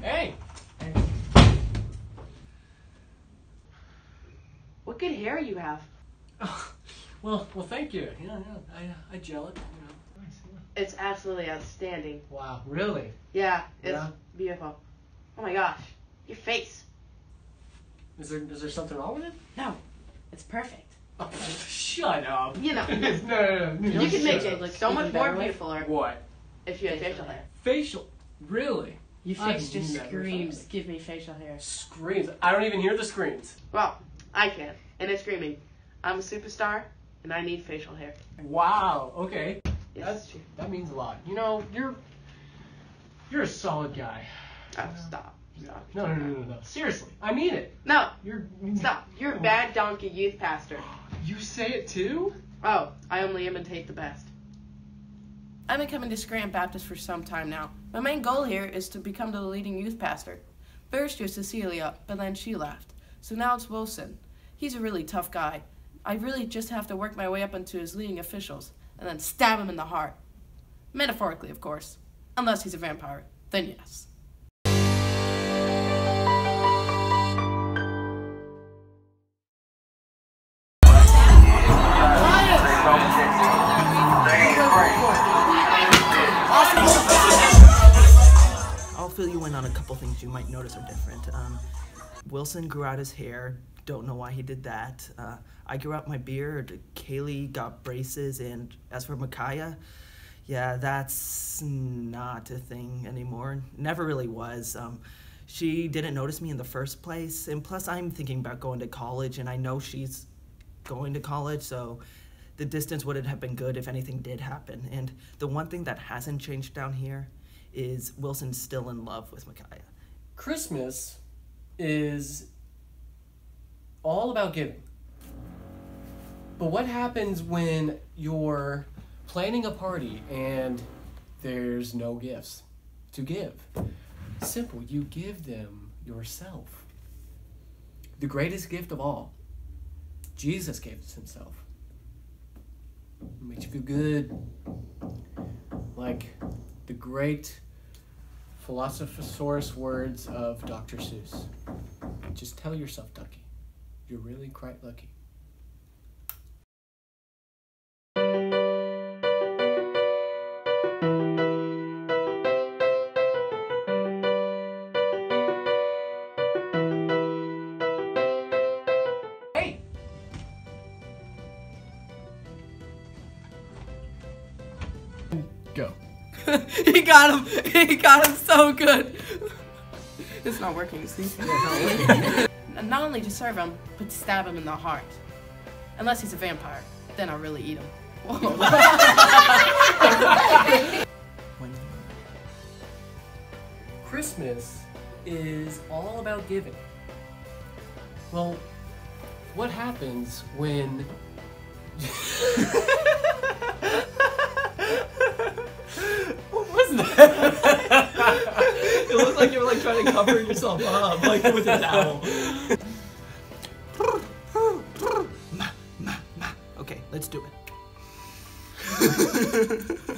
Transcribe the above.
Hey. What good hair you have. Oh, well, well, thank you. Yeah, yeah. I, uh, I gel it. You know. Nice, yeah. It's absolutely outstanding. Wow, really? Yeah, it's Yeah. beautiful. Oh my gosh, your face. Is there is there something wrong with it? No, it's perfect. Oh, shut up. You know, no, no, no. you can make it look so much more beautiful What? if you had Facial hair. Facial? Really? Your I've face just never screams, thought give me facial hair. Screams. I don't even hear the screams. Well, I can, and it's screaming. I'm a superstar, and I need facial hair. Wow. Okay. Yes, That's true. that means a lot. You know, you're you're a solid guy. Oh, stop. Stop. No, no, no, no, no. Seriously, I mean it. No, You're stop. You're a oh. bad donkey youth pastor. You say it too? Oh, I only imitate the best. I've been coming to Scranton Baptist for some time now. My main goal here is to become the leading youth pastor. First was Cecilia, but then she left. So now it's Wilson. He's a really tough guy. I really just have to work my way up into his leading officials and then stab him in the heart. Metaphorically, of course. Unless he's a vampire. Then yes. Fill you in on a couple things you might notice are different. Um, Wilson grew out his hair. Don't know why he did that. Uh, I grew out my beard. Kaylee got braces, and as for Micaiah, yeah, that's not a thing anymore. Never really was. Um, she didn't notice me in the first place, and plus, I'm thinking about going to college, and I know she's going to college, so the distance wouldn't have been good if anything did happen. And the one thing that hasn't changed down here is Wilson still in love with Micaiah. Christmas is all about giving. But what happens when you're planning a party and there's no gifts to give? Simple, you give them yourself. The greatest gift of all. Jesus gave us himself. It makes you feel good. Great Philosophosaurus words of Dr. Seuss. Just tell yourself, Ducky, you're really quite lucky. Hey! Go. he got him! He got him so good! It's not working, see? And not only to serve him, but to stab him in the heart. Unless he's a vampire. Then I'll really eat him. Christmas is all about giving. Well, what happens when. trying to yourself up like with a towel. okay, let's do it.